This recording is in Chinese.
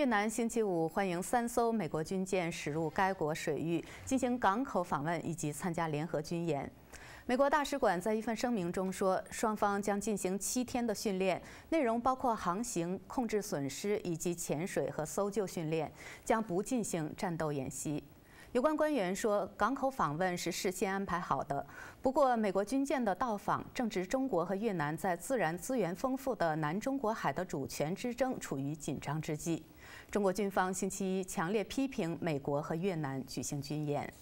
越南星期五欢迎三艘美国军舰驶入该国水域，进行港口访问以及参加联合军演。美国大使馆在一份声明中说，双方将进行七天的训练，内容包括航行、控制损失以及潜水和搜救训练，将不进行战斗演习。有关官员说，港口访问是事先安排好的。不过，美国军舰的到访正值中国和越南在自然资源丰富的南中国海的主权之争处于紧张之际。中国军方星期一强烈批评美国和越南举行军演。